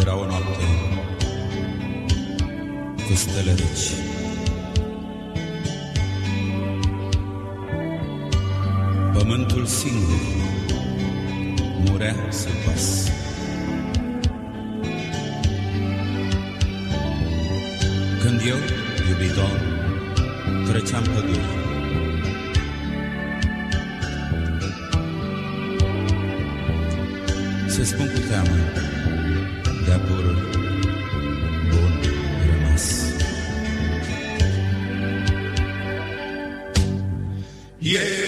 Era o noapte cu stele reci. Pământul singur murea să pas. Când eu, iubitor, treceam păduri, Să spun cu teamă Yeah.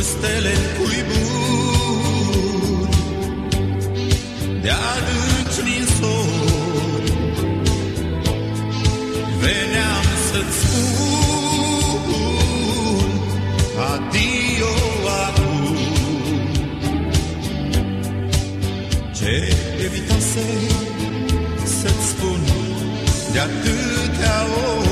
Cu stele în cuiburi, de adânci ninsori, veneam să-ți spun adio acum. Ce evitase să-ți spun de atâtea ori,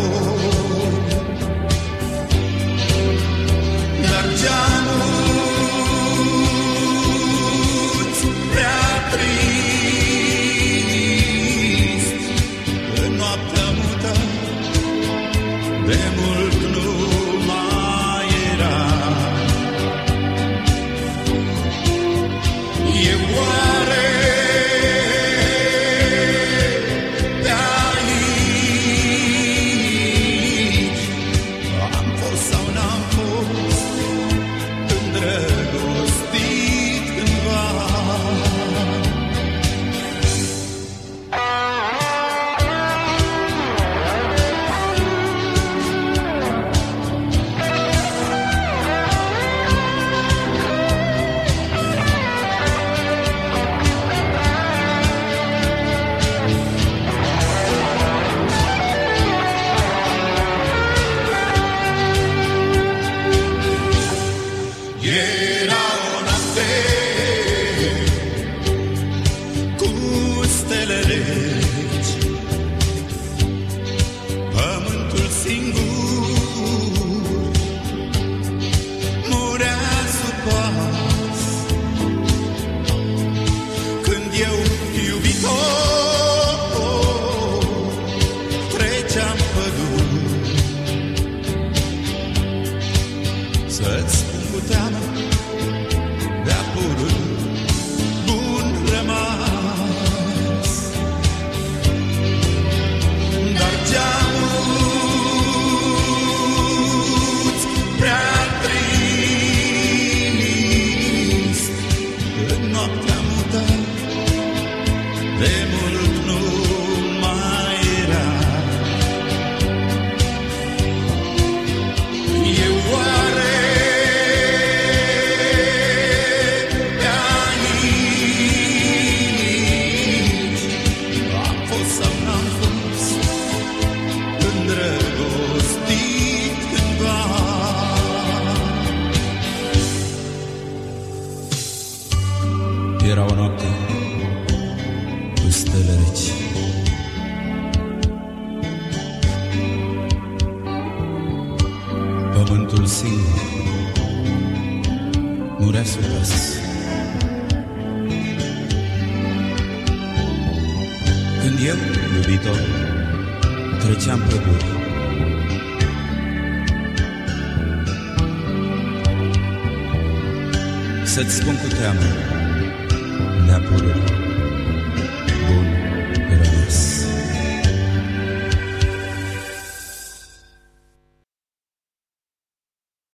Era o noapte cu stele reci. Pământul singur murea sub pas. Când eu, iubitor, treceam păduri, Să-ți spun cu teamă that Buddha.